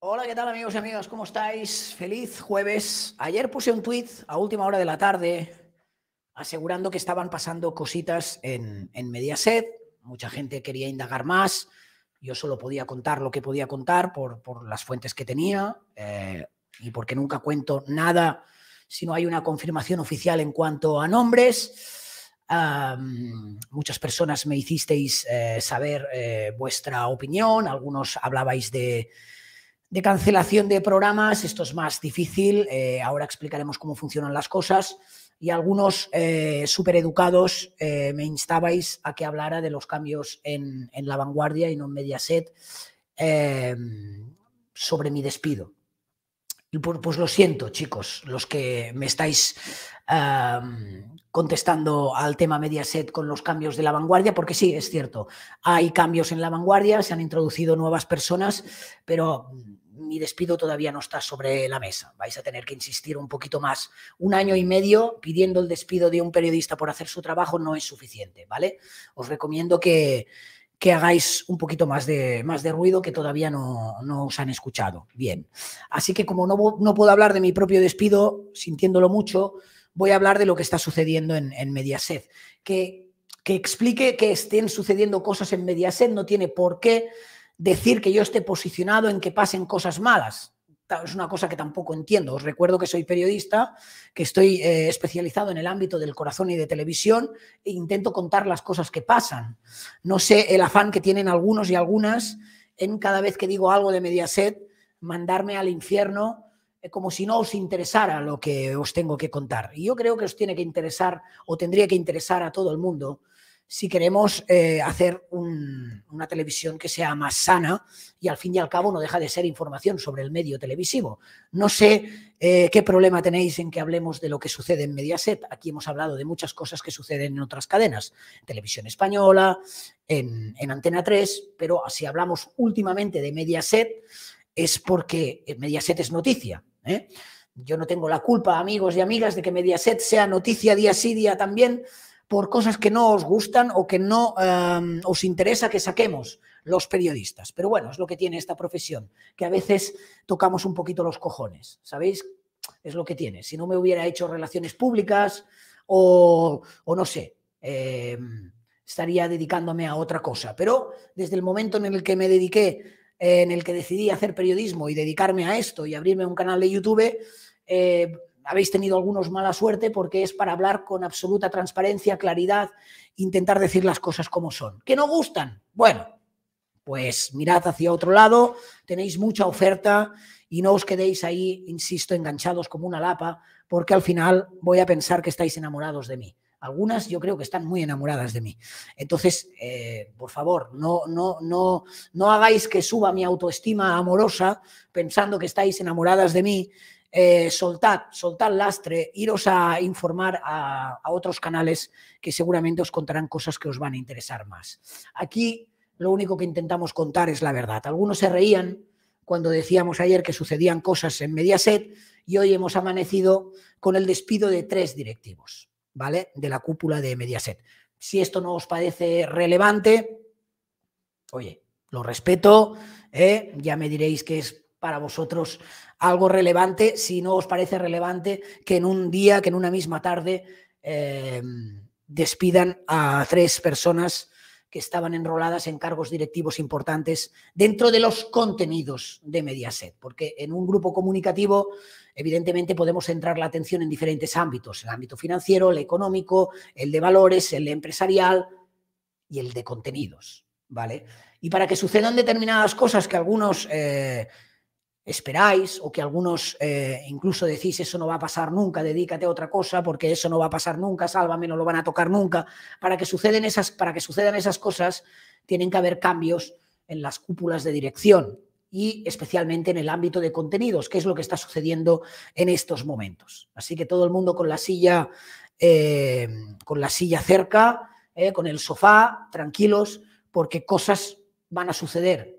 Hola, ¿qué tal amigos y amigas? ¿Cómo estáis? Feliz jueves. Ayer puse un tweet a última hora de la tarde asegurando que estaban pasando cositas en, en Mediaset. Mucha gente quería indagar más. Yo solo podía contar lo que podía contar por, por las fuentes que tenía eh, y porque nunca cuento nada si no hay una confirmación oficial en cuanto a nombres. Muchas personas me hicisteis eh, saber eh, vuestra opinión, algunos hablabais de, de, cancelación de programas, esto es más difícil, eh, ahora explicaremos cómo funcionan las cosas, y algunos eh, súper educados eh, me instabais a que hablara de los cambios en, en La Vanguardia y no en Mediaset sobre mi despido. Pues lo siento, chicos, los que me estáis contestando al tema Mediaset con los cambios de la vanguardia, porque sí, es cierto, hay cambios en la vanguardia, se han introducido nuevas personas, pero mi despido todavía no está sobre la mesa. Vais a tener que insistir un poquito más. Un año y medio pidiendo el despido de un periodista por hacer su trabajo no es suficiente, ¿vale? Os recomiendo que, que hagáis un poquito más de, más de ruido que todavía no, no, os han escuchado. Bien, así que como no, no, puedo hablar de mi propio despido, sintiéndolo mucho, voy a hablar de lo que está sucediendo en, en Mediaset. Que, que explique que estén sucediendo cosas en Mediaset no tiene por qué decir que yo esté posicionado en que pasen cosas malas es una cosa que tampoco entiendo. Os recuerdo que soy periodista, que estoy eh, especializado en el ámbito del corazón y de televisión e intento contar las cosas que pasan. No sé el afán que tienen algunos y algunas en cada vez que digo algo de Mediaset, mandarme al infierno eh, como si no os interesara lo que os tengo que contar. Y yo creo que os tiene que interesar o tendría que interesar a todo el mundo si queremos eh, hacer un, una televisión que sea más sana y al fin y al cabo no deja de ser información sobre el medio televisivo. No sé eh, qué problema tenéis en que hablemos de lo que sucede en Mediaset. Aquí hemos hablado de muchas cosas que suceden en otras cadenas, televisión española, en, en Antena 3, pero si hablamos últimamente de Mediaset es porque Mediaset es noticia. ¿eh? Yo no tengo la culpa, amigos y amigas, de que Mediaset sea noticia día sí, día también, por cosas que no os gustan o que no um, os interesa que saquemos los periodistas. Pero bueno, es lo que tiene esta profesión, que a veces tocamos un poquito los cojones, ¿sabéis? Es lo que tiene. Si no me hubiera hecho relaciones públicas o, no sé, eh, estaría dedicándome a otra cosa. Pero desde el momento en el que me dediqué, en el que decidí hacer periodismo y dedicarme a esto y abrirme un canal de YouTube, eh, habéis tenido algunos mala suerte porque es para hablar con absoluta transparencia, claridad, intentar decir las cosas como son. ¿Que no gustan? Bueno, pues mirad hacia otro lado, tenéis mucha oferta y no os quedéis ahí, insisto, enganchados como una lapa, porque al final voy a pensar que estáis enamorados de mí. Algunas yo creo que están muy enamoradas de mí. Entonces, eh, por favor, no, no, no, no hagáis que suba mi autoestima amorosa pensando que estáis enamoradas de mí eh, soltad, soltad lastre, iros a informar a, otros canales que seguramente os contarán cosas que os van a interesar más. Aquí lo único que intentamos contar es la verdad. Algunos se reían cuando decíamos ayer que sucedían cosas en Mediaset y hoy hemos amanecido con el despido de tres directivos, ¿vale? De la cúpula de Mediaset. Si esto no os parece relevante, oye, lo respeto, ¿eh? ya me diréis que es para vosotros algo relevante, si no os parece relevante que en un día, que en una misma tarde, eh, despidan a tres personas que estaban enroladas en cargos directivos importantes dentro de los contenidos de Mediaset, porque en un grupo comunicativo evidentemente podemos centrar la atención en diferentes ámbitos, el ámbito financiero, el económico, el de valores, el empresarial y el de contenidos, ¿vale? Y para que sucedan determinadas cosas que algunos eh, esperáis o que algunos eh, incluso decís eso no va a pasar nunca, dedícate a otra cosa porque eso no va a pasar nunca, sálvame, no lo van a tocar nunca. Para que, suceden esas, para que sucedan esas cosas tienen que haber cambios en las cúpulas de dirección y especialmente en el ámbito de contenidos, que es lo que está sucediendo en estos momentos. Así que todo el mundo con la silla, eh, con la silla cerca, eh, con el sofá, tranquilos, porque cosas van a suceder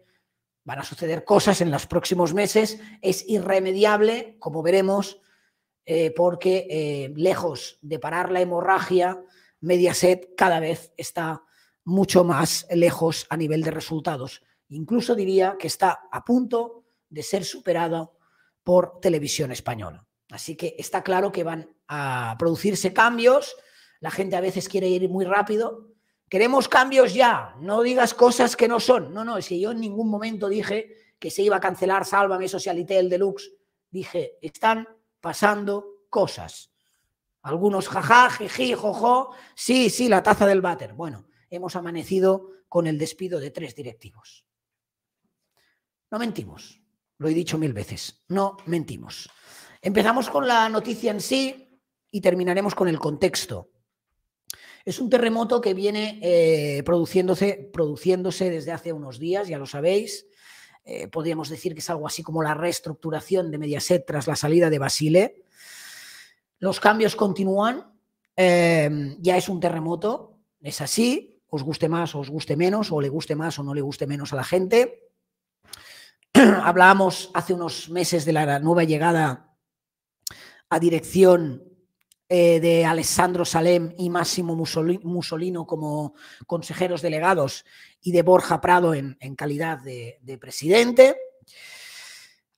Van a suceder cosas en los próximos meses, es irremediable, como veremos, eh, porque eh, lejos de parar la hemorragia, Mediaset cada vez está mucho más lejos a nivel de resultados. Incluso diría que está a punto de ser superado por televisión española. Así que está claro que van a producirse cambios. La gente a veces quiere ir muy rápido. Queremos cambios ya. No digas cosas que no son. No, no, es que yo en ningún momento dije que se iba a cancelar Sálvame Socialité el Deluxe. Dije, están pasando cosas. Algunos jaja, jiji, jojo. Sí, sí, la taza del váter. Bueno, hemos amanecido con el despido de tres directivos. No mentimos. Lo he dicho mil veces. No mentimos. Empezamos con la noticia en sí y terminaremos con el contexto. Es un terremoto que viene eh, produciéndose, produciéndose, desde hace unos días, ya lo sabéis. Eh, podríamos decir que es algo así como la reestructuración de Mediaset tras la salida de Basile. Los cambios continúan. Eh, ya es un terremoto, es así. Os guste más o os guste menos, o le guste más o no le guste menos a la gente. Hablábamos hace unos meses de la nueva llegada a dirección eh, de Alessandro Salem y Máximo Mussolino como consejeros delegados y de Borja Prado en, calidad de, presidente.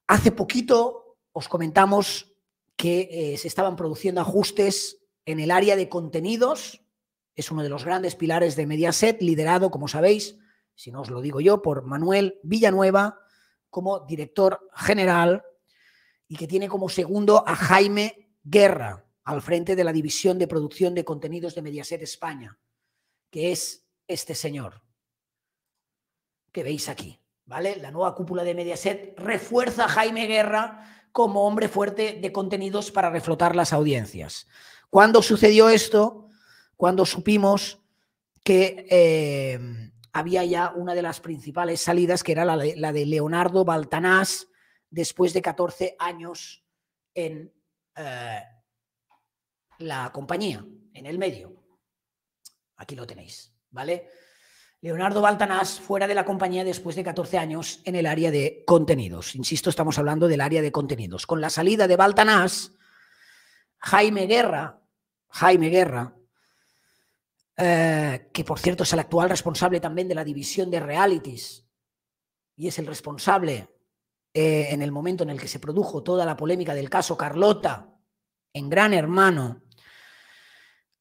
Hace poquito os comentamos que eh, se estaban produciendo ajustes en el área de contenidos. Es uno de los grandes pilares de Mediaset, liderado, como sabéis, si no os lo digo yo, por Manuel Villanueva como director general y que tiene como segundo a Jaime Guerra, al frente de la División de Producción de Contenidos de Mediaset España, que es este señor que veis aquí. ¿vale? La nueva cúpula de Mediaset refuerza a Jaime Guerra como hombre fuerte de contenidos para reflotar las audiencias. ¿Cuándo sucedió esto? Cuando supimos que eh, había ya una de las principales salidas, que era la de, Leonardo Baltanás, después de 14 años en eh, la compañía, en el medio. Aquí lo tenéis, ¿vale? Leonardo Baltanás fuera de la compañía después de 14 años en el área de contenidos. Insisto, estamos hablando del área de contenidos. Con la salida de Baltanás, Jaime Guerra, Jaime Guerra, eh, que por cierto es el actual responsable también de la división de realities y es el responsable eh, en el momento en el que se produjo toda la polémica del caso Carlota en Gran Hermano,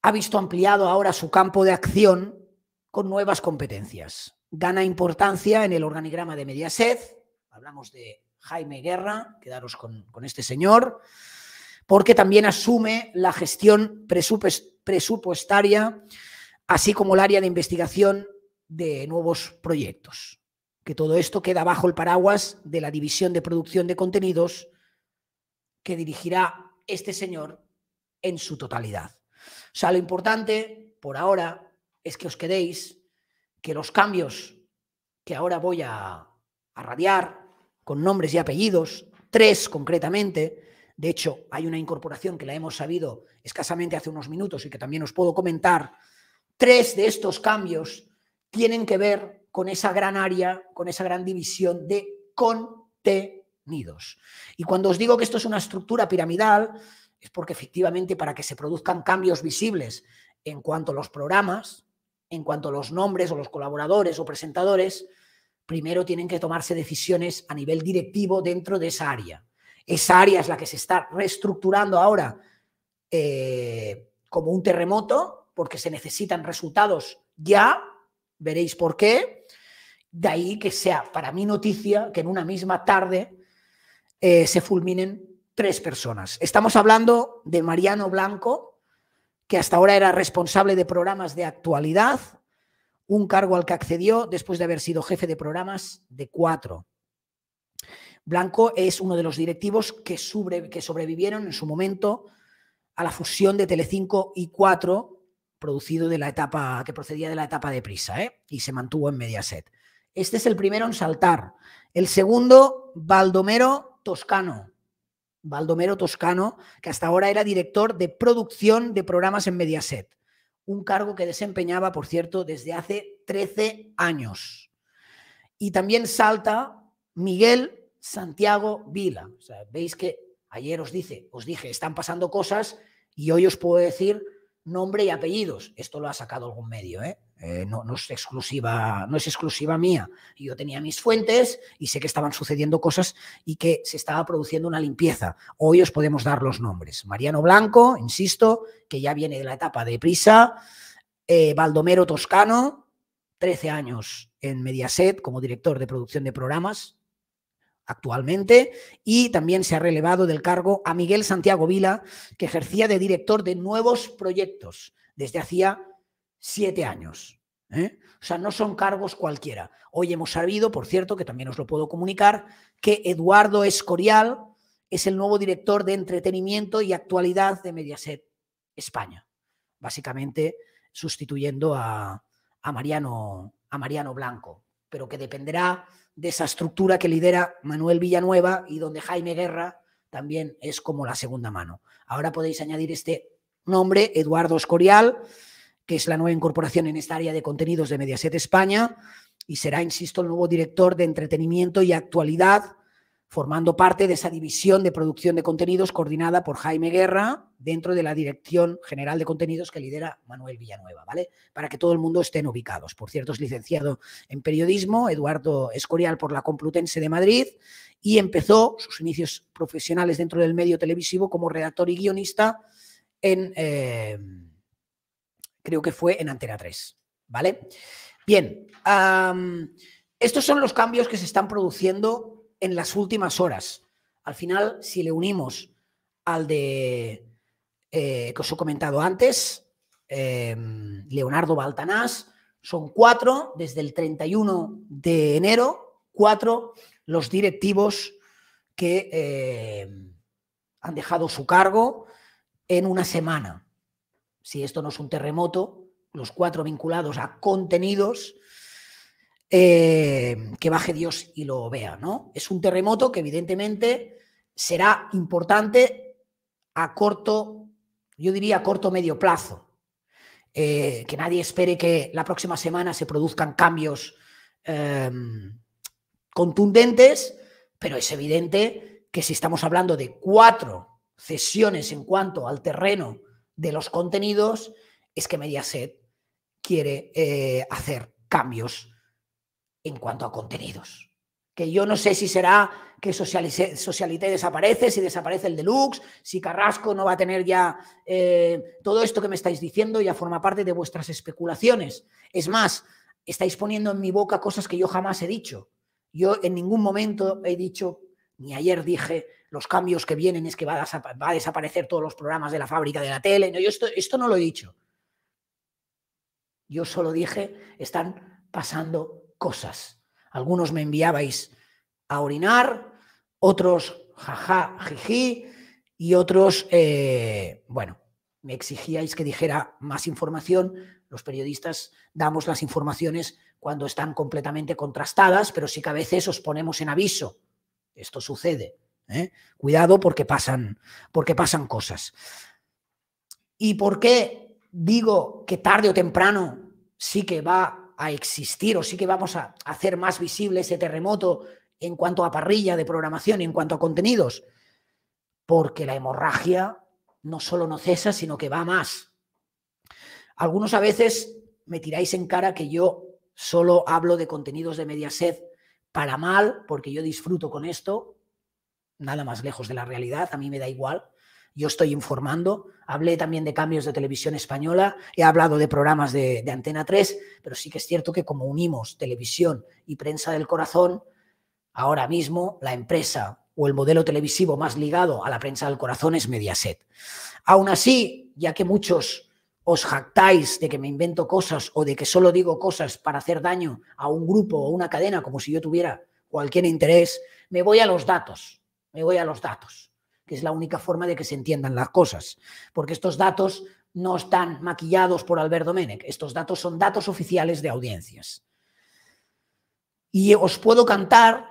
ha visto ampliado ahora su campo de acción con nuevas competencias. Gana importancia en el organigrama de Mediaset, hablamos de Jaime Guerra, quedaros con, con este señor, porque también asume la gestión presupuestaria, así como el área de investigación de nuevos proyectos que todo esto queda bajo el paraguas de la división de producción de contenidos que dirigirá este señor en su totalidad. O sea, lo importante por ahora es que os quedéis, que los cambios que ahora voy a, a radiar con nombres y apellidos, tres concretamente, de hecho hay una incorporación que la hemos sabido escasamente hace unos minutos y que también os puedo comentar, tres de estos cambios tienen que ver con esa gran área, con esa gran división de contenidos. Y cuando os digo que esto es una estructura piramidal, es porque efectivamente para que se produzcan cambios visibles en cuanto a los programas, en cuanto a los nombres o los colaboradores o presentadores, primero tienen que tomarse decisiones a nivel directivo dentro de esa área. Esa área es la que se está reestructurando ahora eh, como un terremoto, porque se necesitan resultados ya, veréis por qué, de ahí que sea para mí noticia que en una misma tarde eh, se fulminen tres personas. Estamos hablando de Mariano Blanco, que hasta ahora era responsable de programas de actualidad, un cargo al que accedió después de haber sido jefe de programas de cuatro. Blanco es uno de los directivos que, que sobrevivieron en su momento a la fusión de Telecinco y Cuatro, producido de la etapa que procedía de la etapa de Prisa, ¿eh? y se mantuvo en Mediaset. Este es el primero en saltar. El segundo, Baldomero Toscano. Baldomero Toscano, que hasta ahora era director de producción de programas en Mediaset. Un cargo que desempeñaba, por cierto, desde hace 13 años. Y también salta Miguel Santiago Vila. Veis que ayer os, dice, os dije, están pasando cosas y hoy os puedo decir nombre y apellidos. Esto lo ha sacado algún medio, ¿eh? Eh, no, es exclusiva, no es exclusiva mía. Yo tenía mis fuentes y sé que estaban sucediendo cosas y que se estaba produciendo una limpieza. Hoy os podemos dar los nombres. Mariano Blanco, insisto, que ya viene de la etapa de prisa. Eh, Baldomero Toscano, 13 años en Mediaset como director de producción de programas actualmente y también se ha relevado del cargo a Miguel Santiago Vila, que ejercía de director de nuevos proyectos desde hacía siete años. ¿eh? O sea, no son cargos cualquiera. Hoy hemos sabido, por cierto, que también os lo puedo comunicar, que Eduardo Escorial es el nuevo director de entretenimiento y actualidad de Mediaset España, básicamente sustituyendo a, Mariano, a Mariano Blanco, pero que dependerá de esa estructura que lidera Manuel Villanueva y donde Jaime Guerra también es como la segunda mano. Ahora podéis añadir este nombre, Eduardo Escorial, que es la nueva incorporación en esta área de contenidos de Mediaset España y será, insisto, el nuevo director de entretenimiento y actualidad, formando parte de esa división de producción de contenidos coordinada por Jaime Guerra dentro de la Dirección General de Contenidos que lidera Manuel Villanueva, ¿vale? Para que todo el mundo estén ubicados. Por cierto, es licenciado en periodismo, Eduardo Escorial por la Complutense de Madrid y empezó sus inicios profesionales dentro del medio televisivo como redactor y guionista en... Eh, creo que fue en Antena 3, ¿vale? Bien, estos son los cambios que se están produciendo en las últimas horas. Al final, si le unimos al de eh, que os he comentado antes, em, Leonardo Baltanás, son cuatro desde el 31 de enero, cuatro los directivos que em, han dejado su cargo en una semana si esto no es un terremoto, los cuatro vinculados a contenidos, eh, que baje Dios y lo vea, ¿no? Es un terremoto que evidentemente será importante a corto, yo diría a corto medio plazo. Eh, que nadie espere que la próxima semana se produzcan cambios em, contundentes, pero es evidente que si estamos hablando de cuatro cesiones en cuanto al terreno de los contenidos es que Mediaset quiere eh, hacer cambios en cuanto a contenidos. Que yo no sé si será que Socialité, desaparece, si desaparece el Deluxe, si Carrasco no va a tener ya eh, todo esto que me estáis diciendo, ya forma parte de vuestras especulaciones. Es más, estáis poniendo en mi boca cosas que yo jamás he dicho. Yo en ningún momento he dicho, ni ayer dije, los cambios que vienen es que va a, desaparecer todos los programas de la fábrica de la tele. No, yo esto, esto no lo he dicho. Yo solo dije, están pasando cosas. Algunos me enviabais a orinar, otros jaja, jiji, y otros, eh, bueno, me exigíais que dijera más información. Los periodistas damos las informaciones cuando están completamente contrastadas, pero sí que a veces os ponemos en aviso. Esto sucede. ¿eh? Cuidado porque pasan, porque pasan cosas. ¿Y por qué digo que tarde o temprano sí que va a existir o sí que vamos a hacer más visible ese terremoto en cuanto a parrilla de programación y en cuanto a contenidos? Porque la hemorragia no solo no cesa, sino que va más. Algunos a veces me tiráis en cara que yo solo hablo de contenidos de Mediaset para mal, porque yo disfruto con esto, nada más lejos de la realidad, a mí me da igual. Yo estoy informando, hablé también de cambios de televisión española, he hablado de programas de, Antena 3, pero sí que es cierto que como unimos televisión y prensa del corazón, ahora mismo la empresa o el modelo televisivo más ligado a la prensa del corazón es Mediaset. Aún así, ya que muchos os jactáis de que me invento cosas o de que solo digo cosas para hacer daño a un grupo o una cadena como si yo tuviera cualquier interés, me voy a los datos me voy a los datos, que es la única forma de que se entiendan las cosas, porque estos datos no están maquillados por Albert Domenech, estos datos son datos oficiales de audiencias. Y os puedo cantar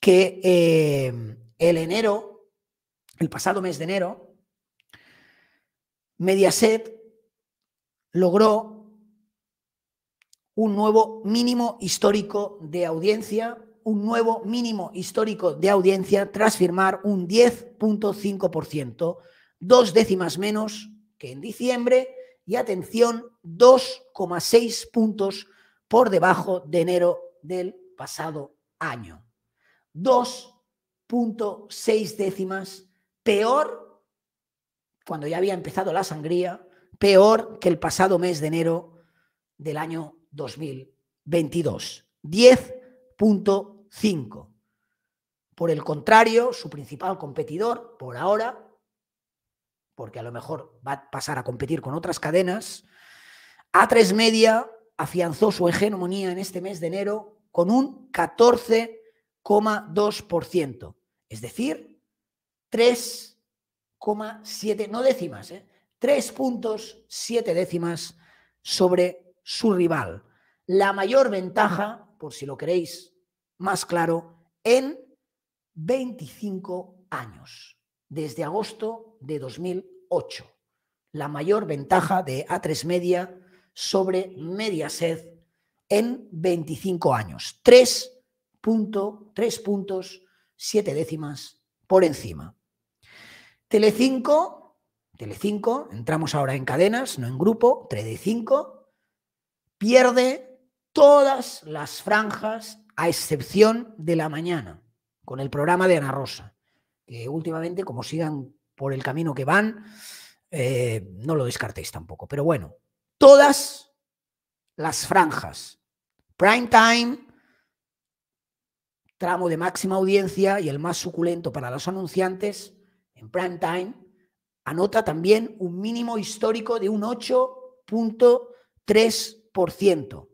que eh, el enero, el pasado mes de enero, Mediaset logró un nuevo mínimo histórico de audiencia un nuevo mínimo histórico de audiencia tras firmar un 10.5%, dos décimas menos que en diciembre y atención, 2,6 puntos por debajo de enero del pasado año. 2.6 décimas peor cuando ya había empezado la sangría, peor que el pasado mes de enero del año 2022. 10.5. Por el contrario, su principal competidor, por ahora, porque a lo mejor va a pasar a competir con otras cadenas, A3 Media afianzó su hegemonía en este mes de enero con un 14,2%, es decir, 3,7, no décimas, ¿eh? 3.7 décimas sobre su rival. La mayor ventaja, por si lo queréis más claro, en 25 años, desde agosto de 2008. La mayor ventaja de A3 Media sobre Mediaset en 25 años. 3.3 puntos, 7 décimas por encima. Telecinco, Telecinco, entramos ahora en cadenas, no en grupo, Telecinco, pierde todas las franjas a excepción de la mañana, con el programa de Ana Rosa, que últimamente, como sigan por el camino que van, eh, no lo descartéis tampoco. Pero bueno, todas las franjas, prime time, tramo de máxima audiencia y el más suculento para los anunciantes, en prime time, anota también un mínimo histórico de un 8.3%,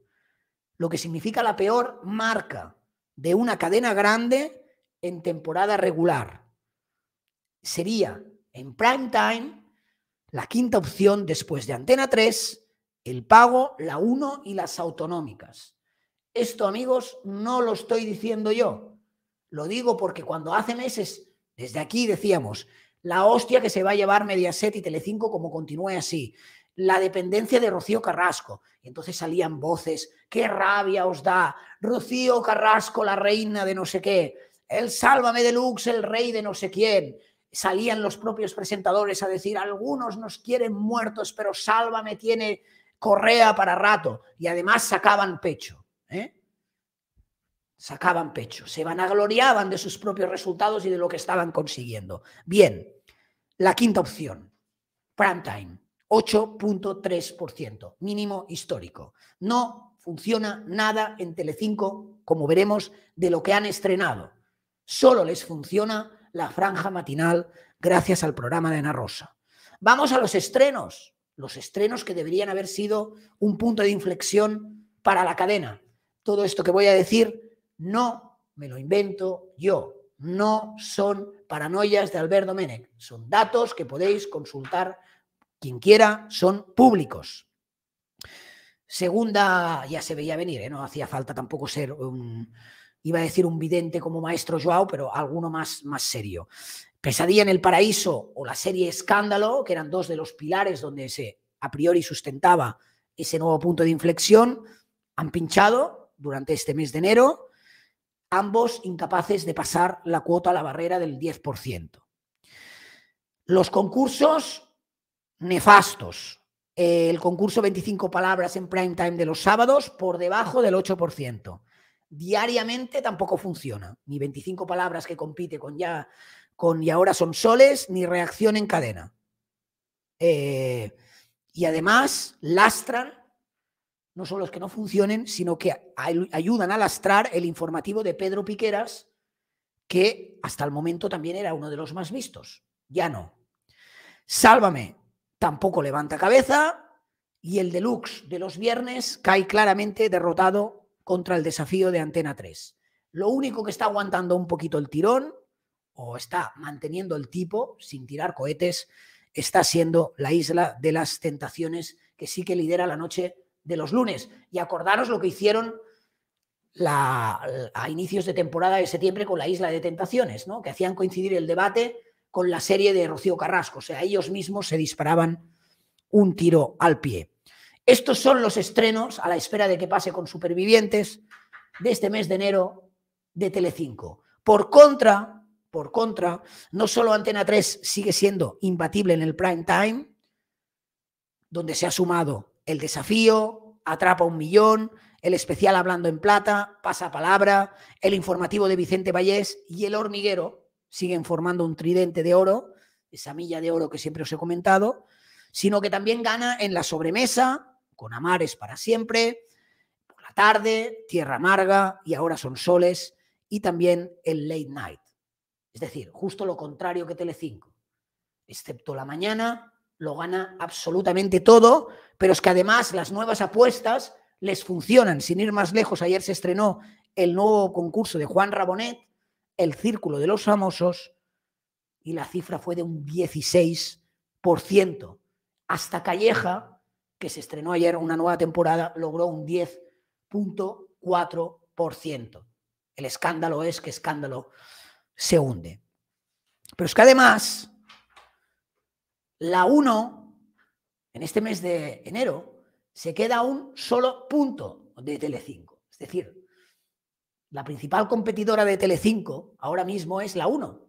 lo que significa la peor marca de una cadena grande en temporada regular. Sería en prime time la quinta opción después de Antena 3, el pago, la 1 y las autonómicas. Esto, amigos, no lo estoy diciendo yo. Lo digo porque cuando hace meses, desde aquí decíamos, la hostia que se va a llevar Mediaset y Telecinco como continúe así, la dependencia de Rocío Carrasco. Y entonces salían voces, qué rabia os da, Rocío Carrasco, la reina de no sé qué, el Sálvame Deluxe, el rey de no sé quién. Salían los propios presentadores a decir, algunos nos quieren muertos, pero Sálvame tiene correa para rato. Y además sacaban pecho. ¿eh? Sacaban pecho, se vanagloriaban de sus propios resultados y de lo que estaban consiguiendo. Bien, la quinta opción, prime time, 8.3%, mínimo histórico. No funciona nada en Telecinco, como veremos, de lo que han estrenado. Solo les funciona la franja matinal gracias al programa de Ana Rosa. Vamos a los estrenos, los estrenos que deberían haber sido un punto de inflexión para la cadena. Todo esto que voy a decir no me lo invento yo, no son paranoias de Albert Domenech, son datos que podéis consultar quien quiera, son públicos. Segunda, ya se veía venir, ¿eh? no hacía falta tampoco ser un, iba a decir un vidente como maestro Joao, pero alguno más, más serio. Pesadilla en el Paraíso o la serie Escándalo, que eran dos de los pilares donde se a priori sustentaba ese nuevo punto de inflexión, han pinchado durante este mes de enero, ambos incapaces de pasar la cuota a la barrera del 10%. Los concursos nefastos. El concurso 25 palabras en prime time de los sábados por debajo del 8% diariamente tampoco funciona. Ni 25 palabras que compite con ya, con y ahora son soles, ni reacción en cadena. Eh, y además lastran, no solo los que no funcionen, sino que ayudan a lastrar el informativo de Pedro Piqueras, que hasta el momento también era uno de los más vistos. Ya no. Sálvame, tampoco levanta cabeza. Y el deluxe de los viernes cae claramente derrotado contra el desafío de Antena 3. Lo único que está aguantando un poquito el tirón o está manteniendo el tipo sin tirar cohetes está siendo la isla de las tentaciones que sí que lidera la noche de los lunes. Y acordaros lo que hicieron a inicios de temporada de septiembre con la isla de tentaciones, ¿no? que hacían coincidir el debate con la serie de Rocío Carrasco. O sea, ellos mismos se disparaban un tiro al pie. Estos son los estrenos a la espera de que pase con Supervivientes de este mes de enero de Telecinco. Por contra, por contra, no solo Antena 3 sigue siendo imbatible en el prime time, donde se ha sumado el desafío, atrapa un millón, el especial Hablando en Plata, Pasa Palabra, el informativo de Vicente Vallés y el hormiguero siguen formando un tridente de oro, esa milla de oro que siempre os he comentado, sino que también gana en la sobremesa, con Amares para siempre, por la tarde, Tierra Amarga y ahora son soles, y también el late night. Es decir, justo lo contrario que Telecinco. Excepto la mañana, lo gana absolutamente todo, pero es que además las nuevas apuestas les funcionan. Sin ir más lejos, ayer se estrenó el nuevo concurso de Juan Rabonet, El Círculo de los Famosos, y la cifra fue de un 16%. Hasta Calleja, que se estrenó ayer una nueva temporada, logró un 10.4%. El escándalo es que escándalo se hunde. Pero es que además, la 1, en este mes de enero, se queda un solo punto de Telecinco. Es decir, la principal competidora de Telecinco ahora mismo es la 1.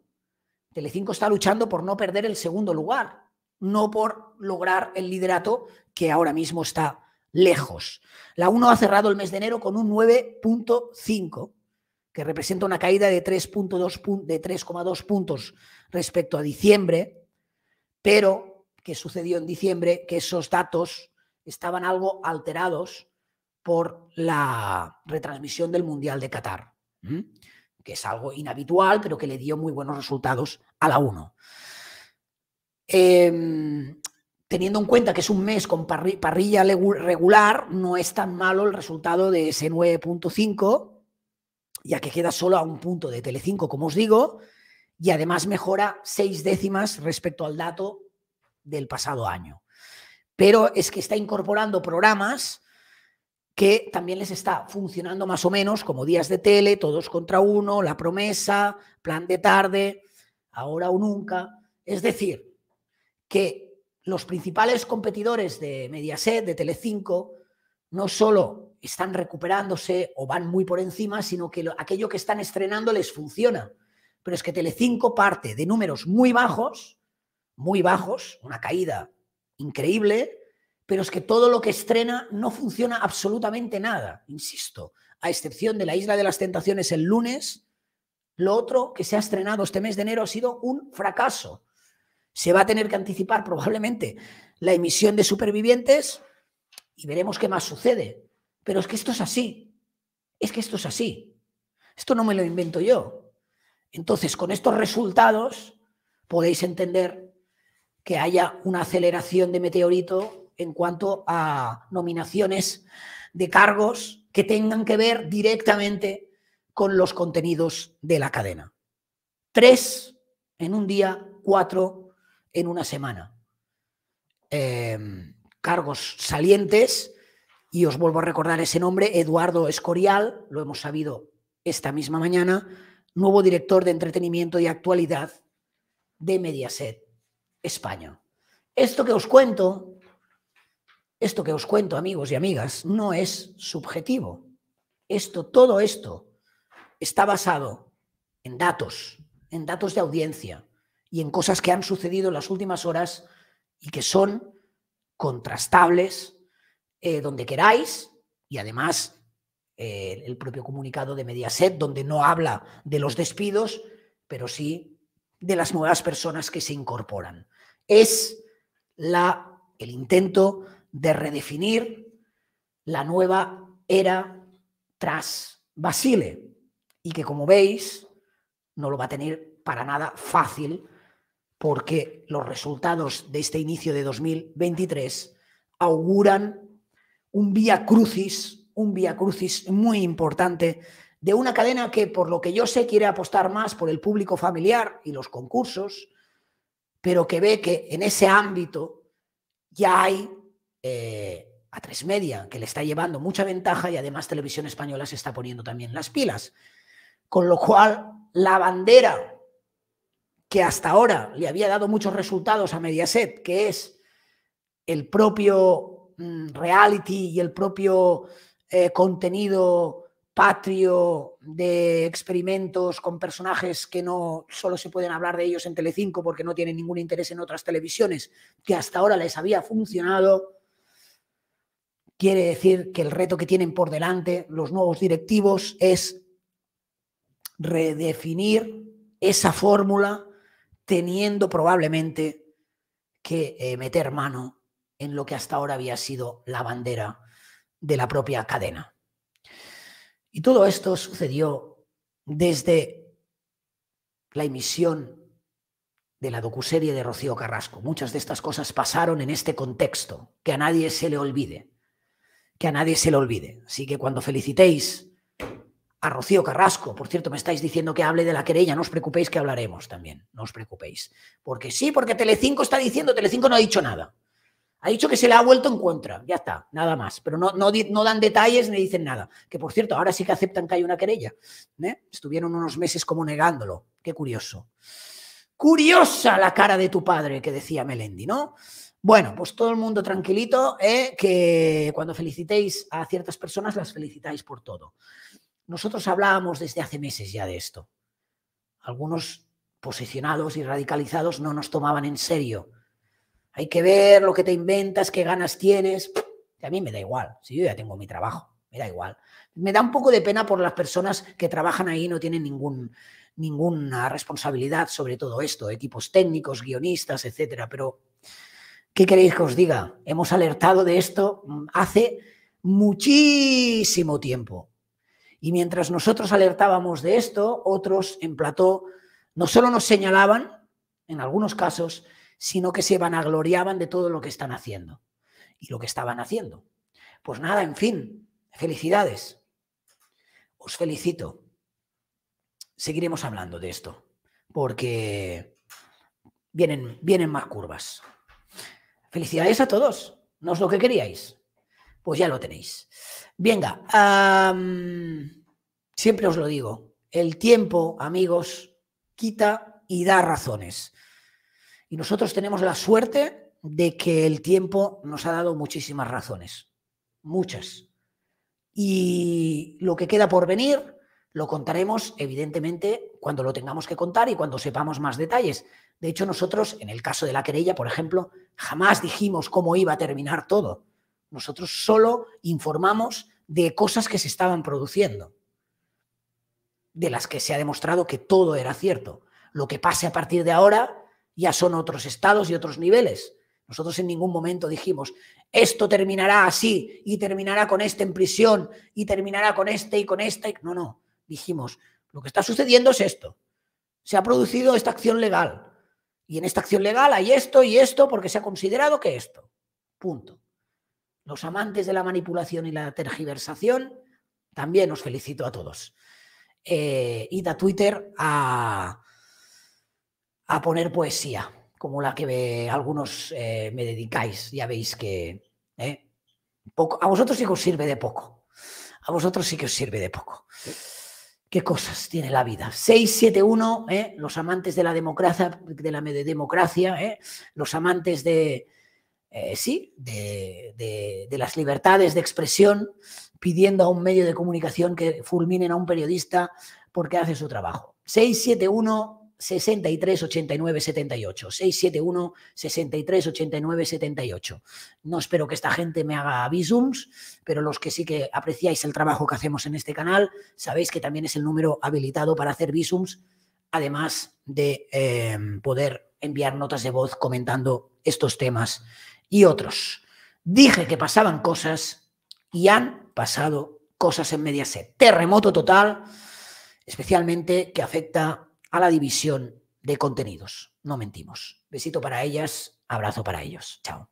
Telecinco está luchando por no perder el segundo lugar, no por lograr el liderato que ahora mismo está lejos. La 1 ha cerrado el mes de enero con un 9.5, que representa una caída de 3.2 de 3,2 puntos respecto a diciembre, pero ¿qué sucedió en diciembre? Que esos datos estaban algo alterados por la retransmisión del Mundial de Qatar, que es algo inhabitual, pero que le dio muy buenos resultados a la 1. Em, teniendo en cuenta que es un mes con parrilla regular, no es tan malo el resultado de ese 9.5, ya que queda solo a un punto de Telecinco, como os digo, y además mejora seis décimas respecto al dato del pasado año pero es que está incorporando programas que también les está funcionando más o menos, como días de tele, todos contra uno, la promesa, plan de tarde, ahora o nunca. Es decir, que los principales competidores de Mediaset, de Telecinco, no solo están recuperándose o van muy por encima, sino que aquello que están estrenando les funciona. Pero es que Telecinco parte de números muy bajos, muy bajos, una caída increíble, pero es que todo lo que estrena no funciona absolutamente nada, insisto, a excepción de la Isla de las Tentaciones el lunes, lo otro que se ha estrenado este mes de enero ha sido un fracaso. Se va a tener que anticipar probablemente la emisión de Supervivientes y veremos qué más sucede. Pero es que esto es así. Es que esto es así. Esto no me lo invento yo. Entonces, con estos resultados podéis entender que haya una aceleración de meteorito en cuanto a nominaciones de cargos que tengan que ver directamente con los contenidos de la cadena. Tres en un día, cuatro en una semana. Em, cargos salientes, y os vuelvo a recordar ese nombre, Eduardo Escorial, lo hemos sabido esta misma mañana, nuevo director de entretenimiento y actualidad de Mediaset. España. Esto que os cuento, esto que os cuento, amigos y amigas, no es subjetivo. Esto, todo esto, está basado en datos, en datos de audiencia y en cosas que han sucedido en las últimas horas y que son contrastables eh, donde queráis y además eh, el propio comunicado de Mediaset, donde no habla de los despidos, pero sí de las nuevas personas que se incorporan. Es la, el intento de redefinir la nueva era tras Basile y que como veis no lo va a tener para nada fácil porque los resultados de este inicio de 2023 auguran un vía crucis, un vía crucis muy importante de una cadena que, por lo que yo sé, quiere apostar más por el público familiar y los concursos, pero que ve que en ese ámbito ya hay eh, a tres media que le está llevando mucha ventaja y además Televisión Española se está poniendo también las pilas. Con lo cual, la bandera que hasta ahora le había dado muchos resultados a Mediaset, que es el propio mm, reality y el propio eh, contenido patrio de experimentos con personajes que no solo se pueden hablar de ellos en Telecinco porque no tienen ningún interés en otras televisiones, que hasta ahora les había funcionado, quiere decir que el reto que tienen por delante los nuevos directivos es redefinir esa fórmula teniendo probablemente que eh, meter mano en lo que hasta ahora había sido la bandera de la propia cadena. Y todo esto sucedió desde la emisión de la docuserie de Rocío Carrasco. Muchas de estas cosas pasaron en este contexto, que a nadie se le olvide, que a nadie se le olvide. Así que cuando felicitéis a Rocío Carrasco, por cierto, me estáis diciendo que hable de la querella, no os preocupéis que hablaremos también, no os preocupéis. Porque sí, porque Telecinco está diciendo, Telecinco no ha dicho nada. Ha dicho que se le ha vuelto en contra, ya está, nada más. Pero no, no, dan detalles ni dicen nada. Que por cierto, ahora sí que aceptan que hay una querella. ¿eh? Estuvieron unos meses como negándolo. Qué curioso. Curiosa la cara de tu padre, que decía Melendi, ¿no? Bueno, pues todo el mundo tranquilito, ¿eh? que cuando felicitéis a ciertas personas las felicitáis por todo. Nosotros hablábamos desde hace meses ya de esto. Algunos posicionados y radicalizados no nos tomaban en serio hay que ver lo que te inventas, qué ganas tienes. A mí me da igual, si yo ya tengo mi trabajo, me da igual. Me da un poco de pena por las personas que trabajan ahí y no tienen ningún, ninguna responsabilidad sobre todo esto, equipos técnicos, guionistas, etcétera. Pero, ¿qué queréis que os diga? Hemos alertado de esto hace muchísimo tiempo. Y mientras nosotros alertábamos de esto, otros en plató no solo nos señalaban, en algunos casos, sino que se vanagloriaban de todo lo que están haciendo y lo que estaban haciendo. Pues nada, en fin, felicidades. Os felicito. Seguiremos hablando de esto, porque vienen, vienen más curvas. Felicidades a todos. ¿No es lo que queríais? Pues ya lo tenéis. Venga, siempre os lo digo, el tiempo, amigos, quita y da razones. Y nosotros tenemos la suerte de que el tiempo nos ha dado muchísimas razones, muchas. Y lo que queda por venir lo contaremos, evidentemente, cuando lo tengamos que contar y cuando sepamos más detalles. De hecho, nosotros, en el caso de la querella, por ejemplo, jamás dijimos cómo iba a terminar todo. Nosotros solo informamos de cosas que se estaban produciendo, de las que se ha demostrado que todo era cierto. Lo que pase a partir de ahora ya son otros estados y otros niveles. Nosotros en ningún momento dijimos, esto terminará así y terminará con este en prisión y terminará con este y con esta. No, no, dijimos, lo que está sucediendo es esto. Se ha producido esta acción legal y en esta acción legal hay esto y esto porque se ha considerado que esto. Punto. Los amantes de la manipulación y la tergiversación, también os felicito a todos. Eh, id a Twitter a a poner poesía, como la que algunos eh, me dedicáis. Ya veis que eh, poco, a vosotros sí que os sirve de poco. A vosotros sí que os sirve de poco. ¿Qué cosas tiene la vida? 671, eh, los amantes de la democracia, de la democracia, eh, los amantes de, sí, de, de, de, las libertades de expresión, pidiendo a un medio de comunicación que fulminen a un periodista porque hace su trabajo. 671 63 89 78. 671 63 89 78. No espero que esta gente me haga visums, pero los que sí que apreciáis el trabajo que hacemos en este canal, sabéis que también es el número habilitado para hacer visums, además de em, poder enviar notas de voz comentando estos temas y otros. Dije que pasaban cosas y han pasado cosas en Mediaset. Terremoto total, especialmente que afecta a la división de contenidos. No mentimos. Besito para ellas, abrazo para ellos. Chao.